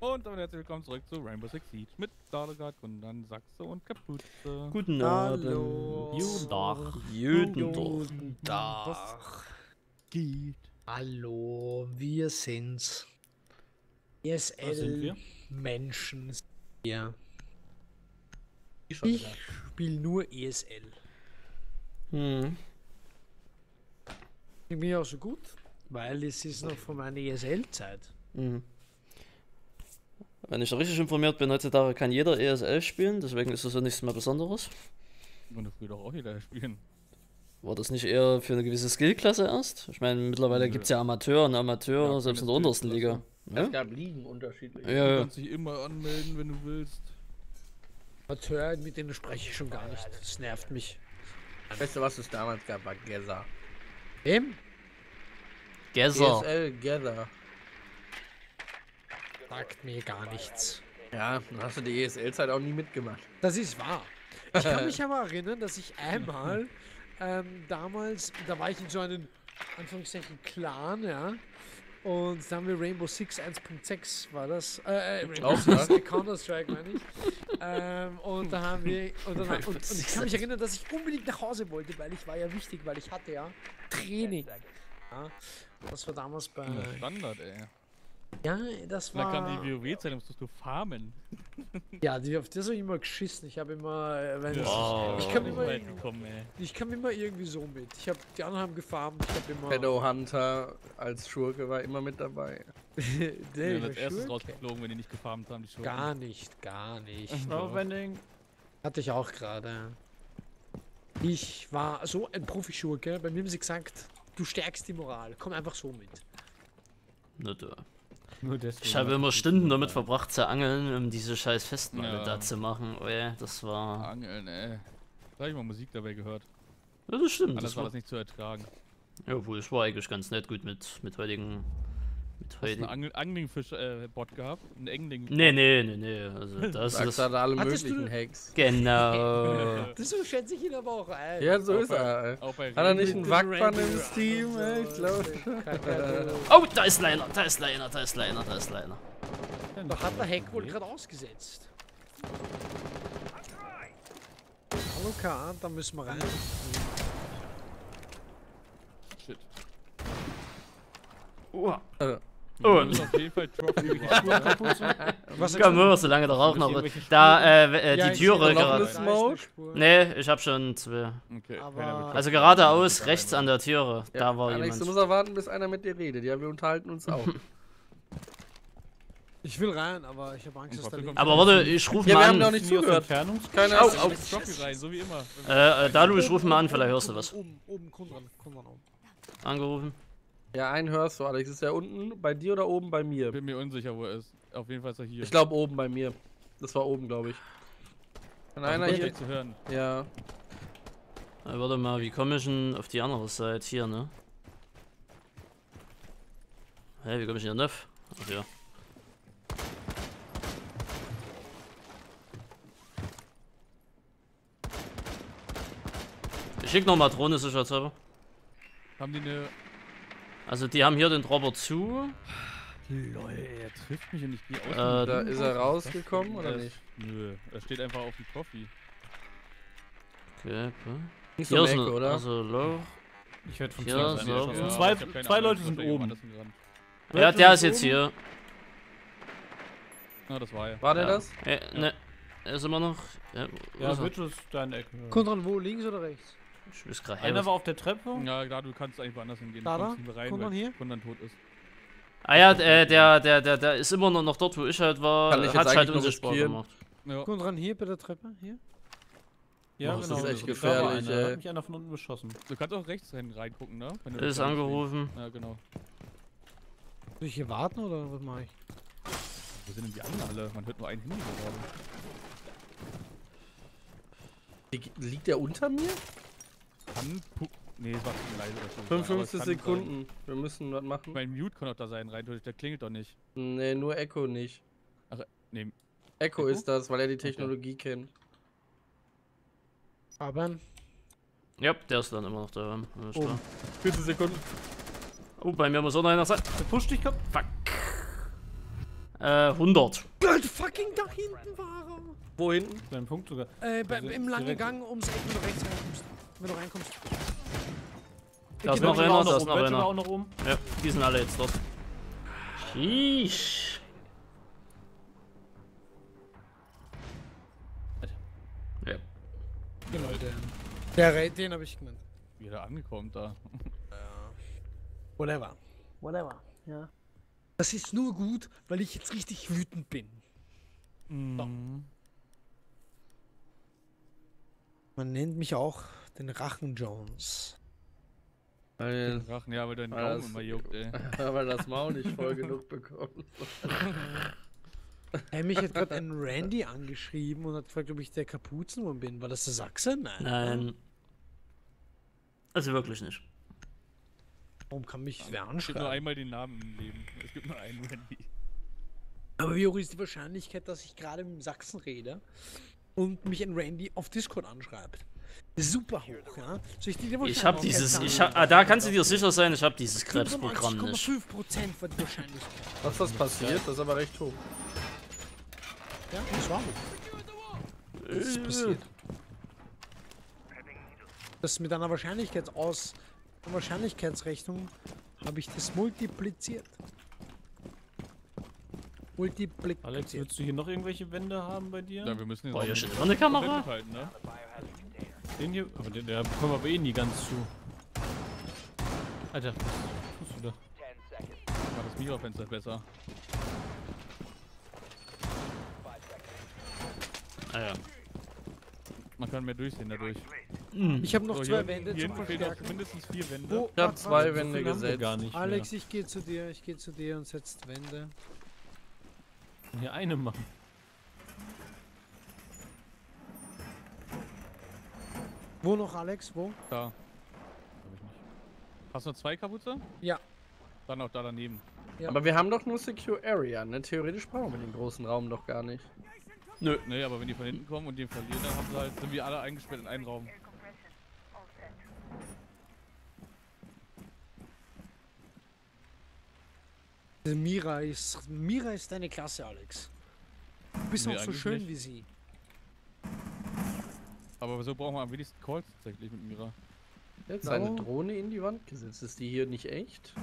Und damit herzlich willkommen zurück zu Rainbow Six Siege mit Dalegard, Gundan, Sachse und Kapuze. Guten Hallo. Guten Tag. Guten Guten Tag. Geht. Hallo, wir sind's. ESL sind wir? Menschen. Ja. Ich wieder. spiele nur ESL. Hm. Ich bin auch so gut, weil es ist noch von meiner ESL-Zeit. Mhm. Wenn ich richtig informiert bin, heutzutage kann jeder ESL spielen, deswegen ist das ja nichts mehr Besonderes. Und früher doch auch jeder spielen. War das nicht eher für eine gewisse Skillklasse erst? Ich meine, mittlerweile gibt es ja Amateur und Amateur, Ja, selbst in der untersten. Liga. Es Ja? gab Ligen unterschiedlich. Du Ja, ja. kannst dich immer anmelden, wenn du willst. Amateur, mit denen spreche ich schon gar nicht. Das nervt mich. Weißt du, was es damals gab? War Gether. Wem? Gesser. ESL Gether. Sagt mir gar nichts. Ja, dann hast du die ESL-Zeit auch nie mitgemacht. Das ist wahr. Ich kann mich aber erinnern, dass ich einmal ähm, damals, da war ich in so einem Anführungszeichen Clan, ja. Und da haben wir Rainbow Six 1.6 war das. Äh, äh, Rainbow Auch Six, Counter-Strike meine ich. Ähm, und da haben wir. Und, dann, und, und ich kann mich erinnern, dass ich unbedingt nach Hause wollte, weil ich war ja wichtig, weil ich hatte ja Training. Ja, das war damals bei. Standard, ey. Ja, das Und dann kam war. die WoW-Zeit, da musstest du farmen. Ja, die, auf das habe ich immer geschissen. Ich habe immer. äh, Wenn Wow. ich, ich kann immer. Gekommen. Ich kam immer irgendwie so mit. Ich habe die anderen haben gefarmt, ich habe immer. Shadow Hunter als Schurke war immer mit dabei. Der Die sind als erstes rausgeflogen, wenn die nicht gefarmt haben, die Schurken. Gar nicht, gar nicht. Snowbending. Hatte ich auch gerade. Ich war so ein Profischurke. Bei mir haben sie gesagt, du stärkst die Moral. Komm einfach so mit. Na du. Nur deswegen. Ich habe immer Stunden damit verbracht zu angeln, um diese scheiß Festmalle Ja. da zu machen. Oh ja, das war. Angeln, ey. Da hab ich mal Musik dabei gehört. Ja, das stimmt. Alles Das war das nicht zu ertragen. ja, obwohl, ich war eigentlich ganz nett gut mit, mit heutigen. Mit Hast du einen. Angel Anglingfisch-Bot gehabt? Einen Engling. Nee, nee, nee, nee. Also, das Sagst ist. da alle möglichen du- Hacks. Genau. Das so schätze ich ihn aber auch ein. Ja, so Auch ist bei- er. ey. Auch bei Hat er nicht einen Wackmann im Steam? ey? Ich glaube. Oh, da ist Liner, da ist Liner, da ist Liner, da ist Liner. Da hat der Hack wohl gerade ausgesetzt. Hallo K, da müssen wir rein. Shit. Oh, Äh, Oh. Ist auf jeden Fall. Was Komm, nur, solange der Rauch noch. Da, äh, äh, Ja, die Türe gerade. Nee, ich hab schon zwei. Okay, Aber- Also geradeaus, rechts an der Türe. ja, Da war Alex, du jemand. musst auch warten, bis einer mit dir redet. Ja, wir unterhalten uns auch. Ich will rein, aber ich habe Angst, dass da liegt. kommt- Aber warte, ich ruf Ja, mal wir haben noch an. nicht zugehört. Keine Ahnung. au. Trophy rein, so wie immer. Äh, äh, Dalu, ich ruf mal an, vielleicht hörst du was. Oben, oben, Kundran, Kundran oben. Angerufen. Ja, einen hörst du, Alex. Ist er unten bei dir oder oben bei mir? Bin mir unsicher, wo er ist. Auf jeden Fall ist er hier. Ich glaube oben bei mir. Das war oben, glaube ich. Kann Also einer hier? zu hören. Ja. Äh, warte mal, wie komme ich denn auf die andere Seite? Hier, ne? Hä, wie komme ich denn hier neuf? Ach ja. Ich schick noch mal Drohne sicherheitshalber. Haben die eine. Also die haben hier den Dropper zu. Lol, er trifft mich und ich gehe aus. Äh, Da ist er rausgekommen, oder Er nicht? Nö, er steht einfach auf dem Trophy. Okay, so Hier ist Ecke, ein, oder? also low. Ich werde von Ja, zwei so. Ja, zwei zwei Ahnung, Leute sind oben. Ja, der ist jetzt hier. Ah, das war er. War der Ja. das? Äh, ne, er ist immer noch. Ja, Ja? Witch ist da in der Ecke. Kundran wo, links oder rechts? Ich weiß grad, Einer war auf der Treppe. Ja, klar, du kannst eigentlich woanders hingehen. Da, da? nicht rein, Kundran weil hier? Kundran tot ist. Ah ja, äh, der, der, der, der ist immer noch noch dort, wo ich halt war. Kann ich Hat halt unsichtbar gemacht. Ja. Kundran hier bei der Treppe, hier. Ja, Oh, das genau. ist echt gefährlich, einer. Da ey. Hat mich einer von unten beschossen. Du kannst auch rechts rein reingucken, ne? Wenn du Ist angerufen. Ja, genau. Soll ich hier warten oder was mache ich? Wo sind denn die anderen alle? Man hört nur einen Handy gerade. Lieg- Liegt der unter mir? Kann. Nee, es war zu leise. das stimmt, aber es 55 kann Sekunden. Wir müssen was Sein. machen. Mein Mute kann doch da sein, rein. Der klingelt doch nicht. Nee, nur Echo nicht. Nee, Echo Echo? ist das, weil er die Technologie kennt. Aber Ja, der ist dann immer noch da. Oben. klar. 40 Sekunden. Oh, bei mir muss auch noch einer sein. Der pusht dich, komm. Fuck. Äh, 100. Gott, fucking da hinten war Wo hinten? Dein Punkt sogar. er. Äh, bei, Also im langen Gang ums Eck, du rechts. Wenn du reinkommst. Da ist noch einer, da ist oben. noch einer. auch noch oben? Ja, die sind alle jetzt dort. Sheesh. Ja. Genau, der. Der, den habe ich genannt. Wieder angekommen da. Whatever. Whatever. Ja. Das ist nur gut, weil ich jetzt richtig wütend bin. Mhm. Man nennt mich auch den Rachen Jones. Weil, Rachen, ja, weil dein Weil Daumen das- immer juckt, ey. weil das Maul nicht voll genug bekommt. Hey, mich hat gerade ein Randy angeschrieben und hat gefragt, ob ich der Kapuzenmann bin. War das der Sachse? Nein. Nein. Also wirklich nicht. Warum kann mich wer Es gibt nur anschreiben? einmal den Namen im Leben. Es gibt nur einen Randy. Aber wie hoch ist die Wahrscheinlichkeit, dass ich gerade mit dem Sachsen rede und mich ein Randy auf Discord anschreibt? Super hoch, ja? Soll ich Ich habe dieses, ich hab, ah, da kannst du dir sicher sein, ich habe dieses Krebsprogramm nicht. 95,5% war die Wahrscheinlichkeit. Was das passiert, das ist aber recht hoch. Ja, das war hoch. Das ist passiert. Das mit einer Wahrscheinlichkeitsaus... einer Wahrscheinlichkeitsrechnung habe ich das multipliziert. Multipliziert. Alex, willst du hier noch irgendwelche Wände haben bei dir? Ja, wir müssen jetzt Boah, hier steht noch eine Kamera. mithalten, ne? Den hier? Aber den, der kommen wir aber eh nie ganz zu. Alter, was tust du da? Mach das Mikrofenster besser. Ah, ja. Man kann mehr durchsehen dadurch. Ich habe noch So, zwei hier- Wände hier zum Verstärken. mindestens vier Wände. Wo? Ich hab Warte, zwei warte. So Wände gesetzt. gar nicht Alex, ich gehe zu dir, ich gehe zu dir und setzt Wände. mehr. Hier eine machen. Wo noch, Alex? Wo? Da. Hab ich nicht. Hast du noch zwei Kapuze? Ja. Dann auch da daneben. Ja. Aber wir haben doch nur Secure Area, ne? Theoretisch brauchen wir den großen Raum doch gar nicht. Nö. Nee, aber wenn die von hinten kommen und den verlieren, dann haben sie halt, sind wir alle eingesperrt in einen Raum. Mira ist. Mira ist deine Klasse, Alex. Du bist Nee, auch so schön nicht. wie sie. Aber so brauchen wir am wenigsten Calls tatsächlich mit Mira. Jetzt No. eine Drohne in die Wand gesetzt. Ist die hier nicht echt?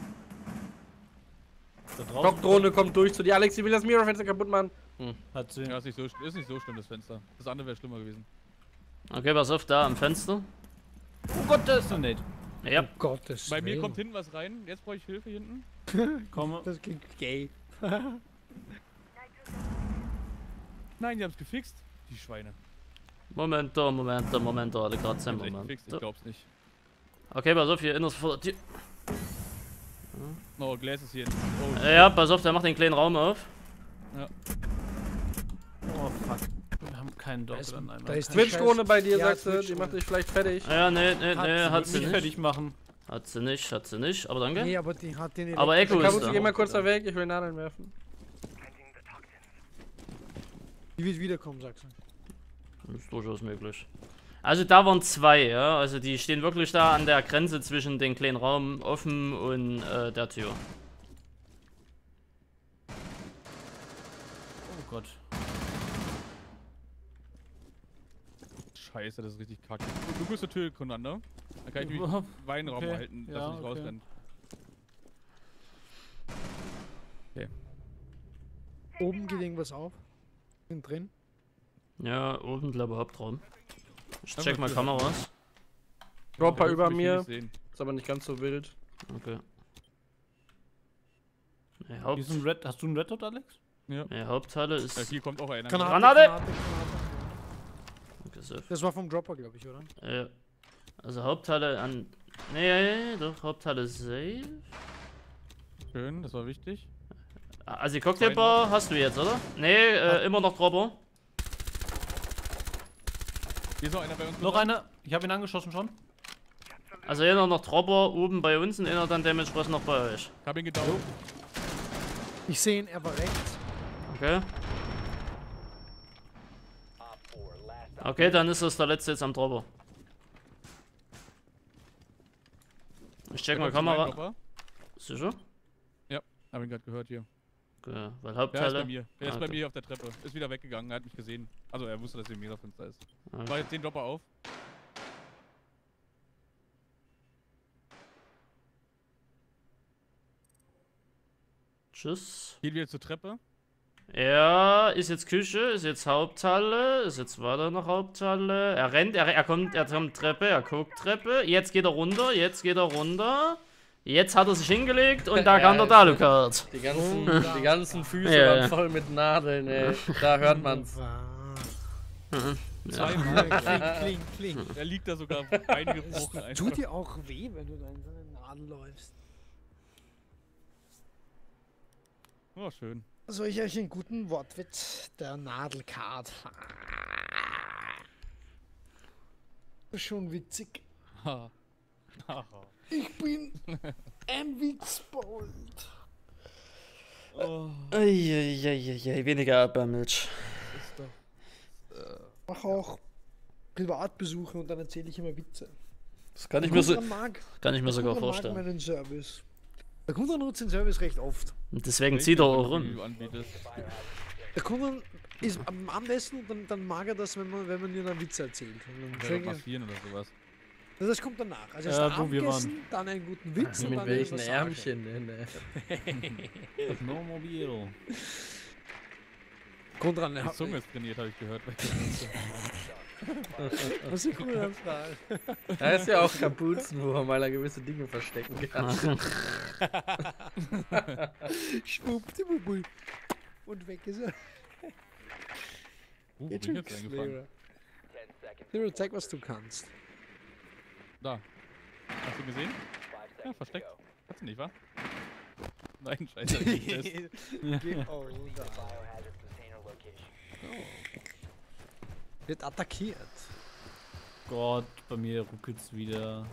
Top-Drohne kommt durch zu dir. Alex, die will das Mirrorfenster kaputt machen. hat sie. Ja, ist nicht so, ist nicht so schlimm, das Fenster. Das andere wäre schlimmer gewesen. Okay, pass auf, da am Fenster. Oh Gott, da ist so nett. Ja. Gottes Bei mir kommt hinten was rein. Jetzt brauche ich Hilfe hinten. Komm. Das klingt gay. Nein, die haben es gefixt. Die Schweine. Momento, Momento, Momento, alle gerade sein echt Moment. gefixt, ich glaub's nicht. Okay, pass auf, hier innerst vor der Tür. Oh, Glas ist hier. Oh, Ja, pass auf, der macht den kleinen Raum auf. Oh fuck. Wir haben keinen Dog dann einmal. da ist Twitch-Drohne bei dir, Ja, sagst du? Die macht dich vielleicht fertig. Ja, nee, nee, Hat nee, sie hat Sie nicht. fertig machen. Hat sie nicht, hat sie nicht, aber danke. Nee, aber die hat den Aber Echo ist da. geh mal kurz da weg. Ich will Nadeln werfen. Die wird wiederkommen, sagst du. Das ist durchaus möglich. Also da waren zwei, ja. Also die stehen wirklich da an der Grenze zwischen den kleinen Raum offen und äh, der Tür. Oh Gott. Scheiße, das ist richtig kacke. Du bist der Tür, Commander. Dann kann ich mich im Weinraum okay. halten, dass Ja, nicht okay. rausrennt. Oben geht irgendwas auf. Innen drin. Ja, oben glaube ich Hauptraum. Ich check mal Kameras. Dropper Ja, über mir. Ist aber nicht ganz so wild. Okay. Nee, Haupt, Diesen Red, hast du einen Red Dot, Alex? Ja. nee, Hauptteile ist. Ja, hier kommt auch einer. Granate, Granate! Okay. Das war vom Dropper, glaube ich, oder? Ja. Also Hauptteile an. Nee, doch, Hauptteile safe. Schön, das war wichtig. Also die Cocktailbar hast du jetzt, oder? Nee, äh, immer noch Dropper. Hier ist noch einer bei uns. Noch einer. Ich habe ihn angeschossen schon. Also einer noch Dropper oben bei uns und einer dann dementsprechend noch bei euch. Ich hab ihn gedauert. Ich sehe ihn, er war rechts. Okay. Okay, dann ist das der letzte jetzt am Dropper. Ich check mal Kamera. Hab Sicher? ihn gerade gehört hier. Okay, weil Ja, ist bei mir. Er ist Ah, bei okay. mir hier auf der Treppe. Ist wieder weggegangen, er hat mich gesehen. Also er wusste, dass er im Mirafenster ist. Ah. War jetzt den Dropper auf. Tschüss. Geht wieder zur Treppe. Er ist jetzt Küche, ist jetzt Haupthalle, ist jetzt weiter nach Haupthalle. Er rennt, er, er kommt, er kommt Treppe, er guckt Treppe. Jetzt geht er runter, jetzt geht er runter. Jetzt hat er sich hingelegt und da Ja, kam der Dalukart. Die ganzen, Wunderbar. die ganzen Füße Ja, waren ja. voll mit Nadeln, ey. Da hört man's. Zweimal. Kling, kling, kling. er liegt da sogar eingebrochen einfach. Tut dir auch weh, wenn du da in so eine Nadel läufst. Oh, schön. Soll ich euch einen guten Wortwitz der Nadelkart? Schon witzig. Ha. Haha. Ich bin ein Witzbold. oh, Eieieiei, weniger ist doch. Mach auch Privatbesuche und dann erzähle ich immer Witze. Das kann ich mir, so, mag, kann ich mir sogar Kunde mag vorstellen. meinen Service. Der Kunde nutzt den Service recht oft. Und deswegen zieht er auch rum. Der Kunde ist am, besten und dann, dann mag er das, wenn man, wenn man dir einen Witz erzählt. Und dann Ja, fängt er- massieren oder sowas. Das kommt danach. Also erst Ja, wo wir Abendessen, dann einen guten Witz und Mit dann welchen. Ärmchen denn, ey? Das Snowmobil. Konran, Die Zunge ist trainiert, habe ich gehört. Was ist eine coole Frage. Da ist ja auch Kapuzenwurm, weil er gewisse Dinge verstecken kann. Schwuppdiwuppui. Und weg ist er. Uh, wo Geht bin ich jetzt eingefangen? Lehrer, zeig, was du kannst. Da. Hast du gesehen? Ja, versteckt. Hast du nicht, wa? Nein, scheiße. Oh, da. Wird attackiert. Gott, bei mir ruckelt's wieder.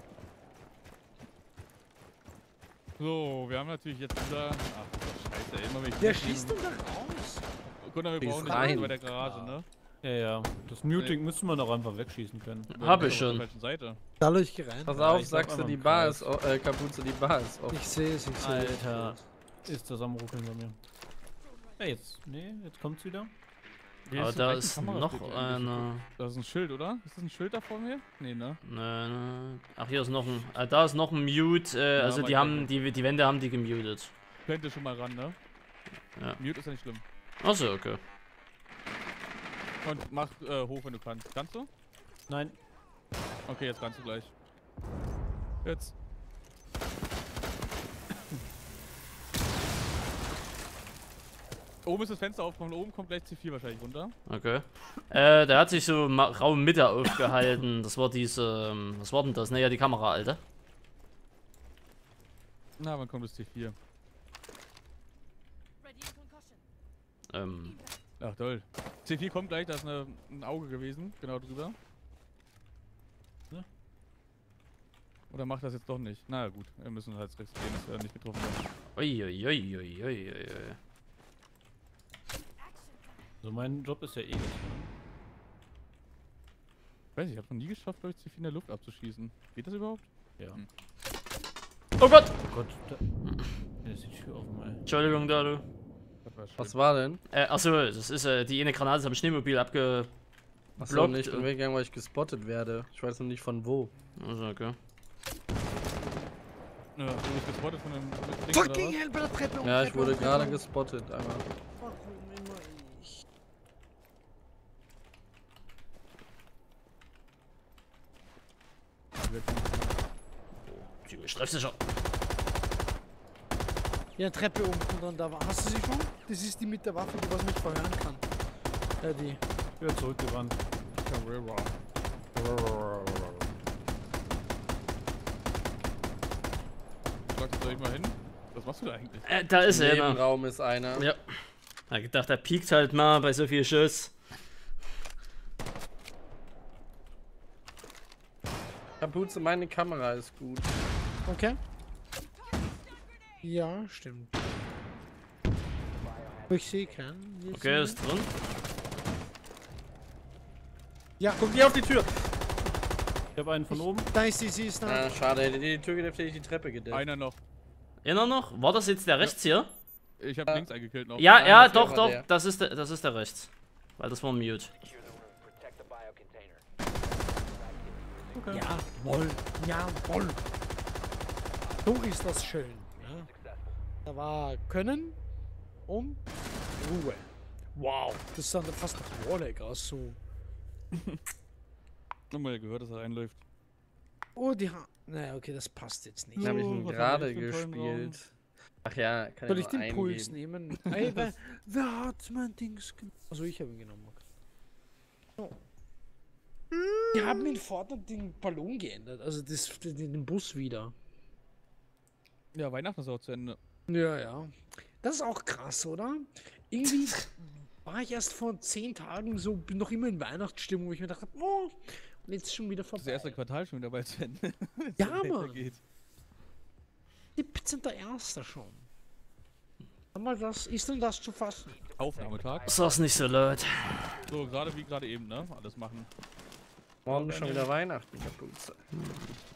So, wir haben natürlich jetzt wieder. Ach, scheiße, immer wenn ich. Wer durchgehe, schießt denn da raus? Gunnar, wir brauchen rein. nicht bei der Garage, ne? Ja, ja. Das Muting müsste man doch einfach wegschießen können. Hab ich schon. Seite. Da euch gereint. Pass Ja, auf, ich sag sagst du, die Bar ist, o- äh, Kapuze, die Bar ist offen. Ich sehe es, ich sehe es. Alter. Ist das am Ruckeln bei mir. Ja, jetzt. Nee, jetzt kommt's wieder. Hier Aber ist da ist Kamera- noch einer. Das ist ein Schild, oder? Ist das ein Schild da vor mir? Nee, ne? Nein, nein. Ach, hier ist noch ein. Äh, da ist noch ein Mute. Äh, also aber die ich haben. Die, die Wände haben die gemutet. Könnte schon mal ran, ne? Ja. Mute ist ja nicht schlimm. Achso, okay. Und mach äh, hoch, wenn du kannst. Kannst du? Nein. Okay, jetzt kannst du gleich. Jetzt. Oben ist das Fenster aufgekommen, oben kommt gleich C4 wahrscheinlich runter. Okay. Äh, der hat sich so Raum Mitte aufgehalten. Das war diese. Ähm, was war denn das? Naja, die Kamera, Alter. Na, wann kommt das C4? Ready in concussion. Ähm, Ach toll. C4 kommt gleich, da ist eine, ein Auge gewesen, genau drüber. Ne? Oder macht das jetzt doch nicht? Na ja, gut, wir müssen halt registrieren, dass wir nicht getroffen werden. uiuiuiuiui. Also mein Job ist ja eh. Ich weiß nicht, ich habe noch nie geschafft, glaube ich, C4 in der Luft abzuschießen. Geht das überhaupt? Ja. Hm. Oh Gott! Oh Gott, da, da ist die Tür offen, ey. Entschuldigung, Dalu. Das war. Was war denn? Äh, achso, das ist äh, die eine Granate ist am Schneemobil abge. Achso, nicht, ich bin weggegangen, weil ich gespottet werde. Ich weiß noch nicht von wo. Also, okay. Ja, du bist gespottet von einem Ding, Fucking hell bei der Treppe Ja, ich wurde gerade gespottet, einmal. Warum immer ich? Die Streffsicher. Ja, Treppe oben und dann da war. Hast du sie schon? Das ist die mit der Waffe, die was mich verhören kann. Ja, die. Wieder zurückgerannt. Schlag dich doch nicht mal hin. Was machst du da eigentlich? Äh, da ist Im einer. Nebenraum ist einer. Ja. Er gedacht, er piekt halt mal bei so viel Schuss. Kapuze, meine Kamera ist gut. Okay. Ja, stimmt. Wo ich sehe kann. Okay, ist drin. Ja, Guck dir auf die Tür! Ich habe einen von oben. da ist sie, sie ist da. Ah, schade, hätte die Tür gedämpft, hätte ich die Treppe gedämpft. Einer noch. Einer noch? War das jetzt der rechts hier? Ich habe Ah. links eingekillt noch. Ja, ja, das doch, doch, der. das ist der, das ist der rechts. Weil das war ein Mute. Jawohl, jawohl. So ist das schön. Ja. Da war Können und Ruhe. Wow, das sah dann fast nach Warleg aus. So. Nochmal gehört, dass er reinläuft. Oh, die haben. Naja, okay, das passt jetzt nicht. Den habe ich ihn gerade gespielt. Ach ja, kann Soll ich ich den Puls eingeben. nehmen? Ey, wer, wer hat mein Dings genommen? Also ich habe ihn genommen. So. Die haben in Fortnite den Ballon geändert, also das, den, den Bus wieder. Ja, Weihnachten ist auch zu Ende. Ja, ja. Das ist auch krass, oder? Irgendwie war ich erst vor zehn Tagen so bin noch immer in Weihnachtsstimmung, wo ich mir dachte, oh, und jetzt ist schon wieder Das vorbei. erste Quartal schon wieder bald zu Ende. Ja, Mann. Geht. 17.01. schon. Aber das ist denn das zu fassen? Aufnahmetag. Sag's nicht so laut. So, gerade wie gerade eben, ne? Alles machen. Morgen ist schon wieder Weihnachten, Kapuze.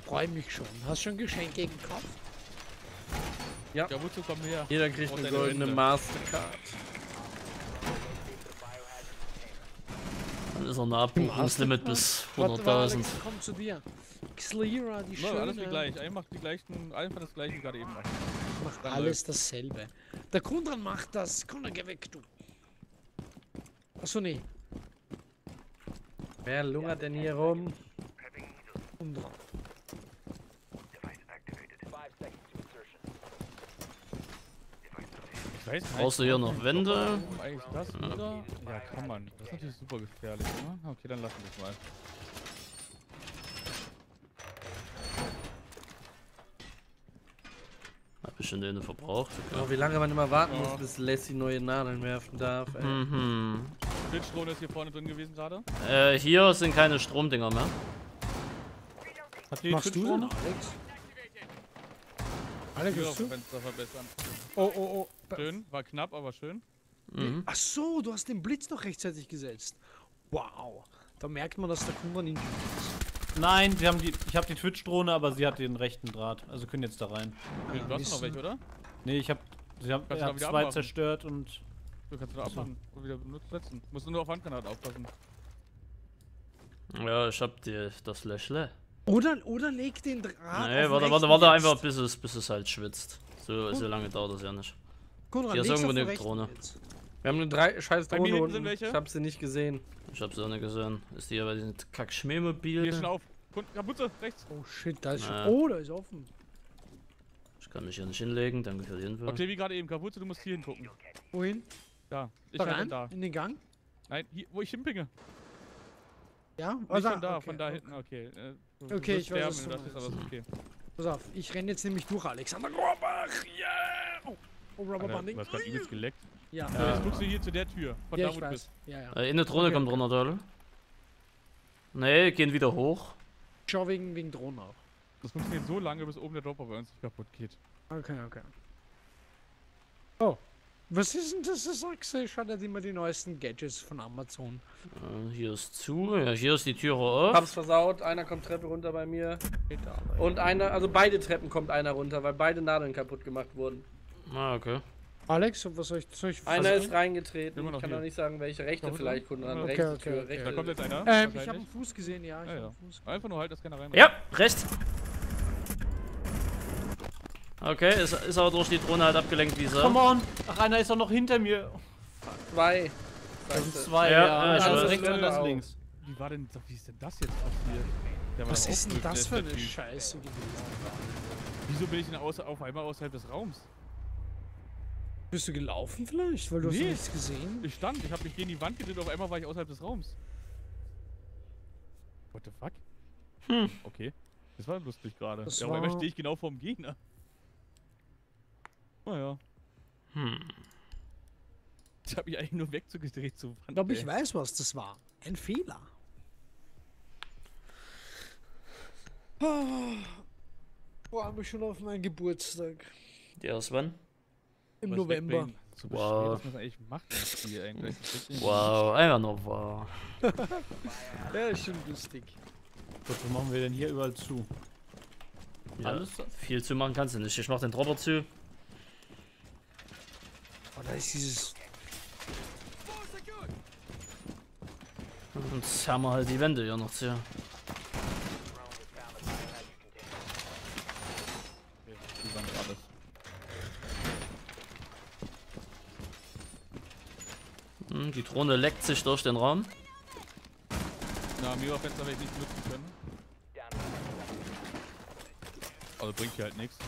Freue mich schon. Hast schon Geschenke gekauft? Ja, wozu kommen wir her? Jeder kriegt eine goldene. Mastercard. Dann ist auch ein Abbuchungslimit bis Warte mal, 100.000. Alex, komm zu dir. Xlera, die No, schöne, alles wie gleich. Einfach die gleichen, einfach das gleiche gerade eben machen. macht Dann alles dasselbe. Der Kundran macht das. Komm, dann geh weg, du. Achso, nee. Wer lungert denn hier rum? Kundran. Weiß nicht. Brauchst du hier noch Wände? Eigentlich das wieder? Ja, kann man. Das ist natürlich super gefährlich, ne? Okay, dann lassen wir es mal. Hab ich schon den verbraucht? Oh, wie lange man immer warten Ja. muss, bis Lassie neue Nadeln werfen darf. Ey. Mhm. Bildstrom ist hier vorne drin gewesen gerade. Äh, hier sind keine Stromdinger mehr. Hat die Machst du denn, Alex? Alex, Tür bist auf du? Fenster verbessern. Oh, oh, oh. Schön, war knapp, aber schön. Mhm. Ach so, du hast den Blitz noch rechtzeitig gesetzt. Wow. Da merkt man, dass der Kundran in ist. Nein, sie haben die, ich habe die Twitch-Drohne, aber sie hat den rechten Draht. Also können jetzt da rein. du hast noch welche, oder? Nee, ich habe sie haben, er hat zwei abmachen? zerstört und Du kannst du da abmachen und wieder benutzen. Musst du nur auf Handgranat aufpassen. Ja, ich hab die, das Fläschle. Oder, oder leg den Draht. Nee, warte, warte, warte einfach, bis es, bis es halt schwitzt. So, so lange dauert das ja nicht. Konrad, Hier ist irgendwo eine Drohne. jetzt. Wir haben eine drei scheiß Bei mir Drohne unten. sind welche. Ich hab sie nicht gesehen. Ich hab sie auch nicht gesehen. Ist die ja bei diesem Hier Kack-Schmähmobil? schon auf. Kund- Kapuze, rechts. Oh shit, da ist schon. Na. Oh, da ist offen. Ich kann mich hier nicht hinlegen, danke für die Info. Okay, wie gerade eben. Kapuze, du musst hier hingucken. Wohin? Da. Ich Da rein? da. In den Gang? Nein, hier, wo ich hinpinge. Ja? Nicht Also, von da, okay, von da okay. hinten. Okay. Äh, Okay, ich weiß, was sterben, du wenn du das ist, aber okay. Pass auf, ich renne jetzt nämlich durch Alexander Gorbach. Yeah! Oh, Rubberbanding. du hast gerade übelst geleckt. Ja, So, jetzt guckst du hier zu der Tür. Von ja da, wo du bist. Ja, ja. Äh, in der Drohne Okay, kommt runter, Döll. Nee, gehen wieder hoch. Schau wegen, wegen Drohnen auch. Das funktioniert so lange, bis oben der Dropper bei uns nicht kaputt geht. Okay, okay. Oh. Was ist denn das, das Achse? Schaut halt immer die neuesten Gadgets von Amazon. Äh, hier ist zu, ja, hier ist die Tür auf. Hab's versaut, einer kommt Treppe runter bei mir. Und einer, also beide Treppen kommt einer runter, weil beide Nadeln kaputt gemacht wurden. Ah, okay. Alex, was soll ich, soll ich Einer versuchen? ist reingetreten. Ich kann hier. auch nicht sagen, welche rechte vielleicht, Kunden an. Okay, Rechte okay, Tür, okay. rechte Da kommt jetzt einer. Ähm, ich habe einen Fuß gesehen, ja. Ich Ja, hab ja. einen Fuß. Einfach nur halt, dass keiner rein. Ja, rechts. Okay, ist, ist aber durch die Drohne halt abgelenkt, diese. Come on! Ach, einer ist doch noch hinter mir. Zwei. Das sind zwei, Ja, ja. ja, weiß. rechts, ist Auch. links. Wie war denn, wie ist denn das jetzt passiert? Was ist denn das für eine. Scheiße gewesen? Wieso bin ich denn außer, auf einmal außerhalb des Raums? Bist du gelaufen vielleicht? Weil du hast Nee. doch nichts gesehen. Ich stand, ich habe mich gegen die Wand gedreht, auf einmal war ich außerhalb des Raums. What the fuck? Hm. Okay. Das war lustig gerade. Das Ja, auf einmal war- stehe ich genau vorm Gegner. Naja. Hm. Ich habe mich eigentlich nur wegzugedreht zur Wand. Ich glaube, ich weiß, was das war. Ein Fehler. Oh, freue mich schon auf meinen Geburtstag. Der ist wann? Im Was November. So Wow. wow. dass man das eigentlich macht im Spiel eigentlich. Wow, einfach nur wow. Ja, ist schon lustig. Gut, was machen wir denn hier überall zu? Ja, Alles? viel zu machen kannst du nicht. Ich mach den Dropper zu. Oh, da ist dieses. Und jetzt haben wir halt die Wände hier noch zu. Die waren alles. Hm, die Drohne leckt sich durch den Raum. Na, Mira-Fenster werde ich nicht nutzen können. Also bringt hier halt nichts.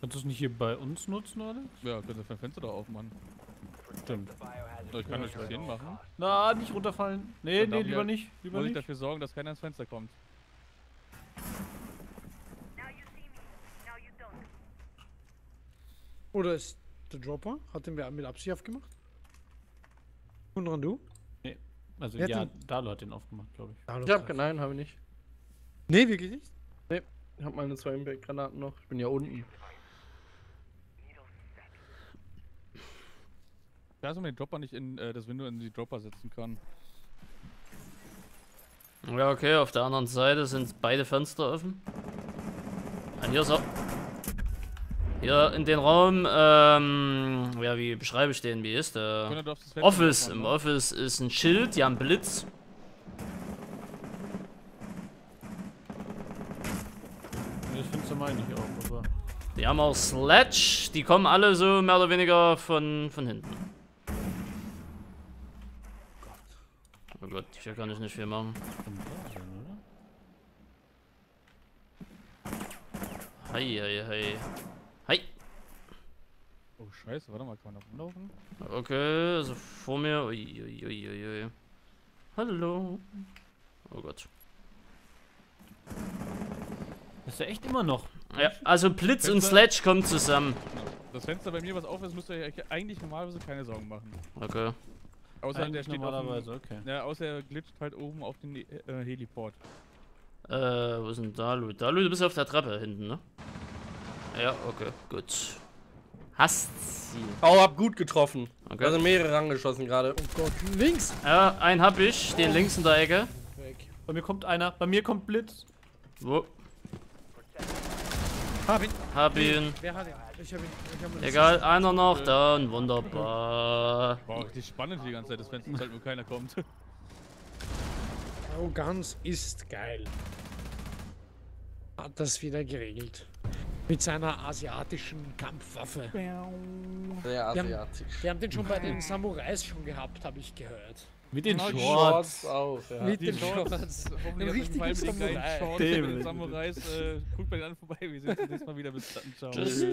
Kannst du es nicht hier bei uns nutzen, oder? Ja, könnt ihr ein Fenster da aufmachen. Stimmt. Oder ich kann euch das hinmachen. Na, nicht runterfallen. Nee, Dann nee, lieber ich- nicht. Lieber Muss ich nicht. dafür sorgen, dass keiner ins Fenster kommt. Oder ist der Dropper? Hat den wer mit Absicht aufgemacht? Und dran du? Also Wer ja, Dalo hat den aufgemacht, glaube ich. Ich hab, nein, habe ich nicht. Nee, wirklich nicht? Ich hab meine zwei Impact-Granaten noch. Ich bin ja unten. Ich weiß, ob man den Dropper nicht in äh, das Window in die Dropper setzen kann. Ja, okay, auf der anderen Seite sind beide Fenster offen. Und hier ist auch. Hier in den Raum, ähm, ja, wie beschreibe ich den? Wie ist der? Office. Im ne? Office ist ein Schild, die haben Blitz. Nee, Das Fenster meine ich auch, aber. Die haben auch Sledge. Die kommen alle so mehr oder weniger von, von hinten. Oh Gott, hier kann ich nicht viel machen. Hei, hei, hei. Hei. Scheiße, warte mal, kann man da rumlaufen? Okay, also vor mir. Ui, ui, ui, ui. Hallo. Oh Gott. Ist der echt immer noch? Ja, also Blitz und Fenster- Sledge kommen zusammen. Das Fenster bei mir, was auf ist, müsst ihr euch eigentlich normalerweise keine Sorgen machen. Okay. Außer der steht normalerweise, auf okay. dem, ja, außer er glitscht halt oben auf den äh, Heliport. Äh, wo ist denn Dalu? Dalu, du bist auf der Treppe hinten, ne? Ja, okay, gut. Hast sie. Oh, hab gut getroffen. Da Okay. sind mehrere angeschossen gerade. Oh Gott, links! Ja, einen hab ich, den links in der Ecke. Weg. Bei mir kommt einer. Bei mir kommt Blitz. Wo? Hab ihn. Hab ihn. Wer hat ihn? Ich hab ihn. Ich hab ihn. Egal, einer noch, dann wunderbar. War richtig spannend die ganze Zeit, das Fenster ist halt, wo keiner kommt. Arroganz ist geil. Hat das wieder geregelt. Mit seiner asiatischen Kampfwaffe. Sehr haben- asiatisch. Wir haben den schon bei den Samurais schon gehabt, habe ich gehört. Mit den Genau, Shorts. Shorts auch, ja. Mit Die den Shorts. Hoffentlich geilen Samurai. Shorts mit den. Samurais. Äh, guckt bei den anderen vorbei, wir sehen uns nächstes Mal wieder. Bis dann. Ciao. Tschüss.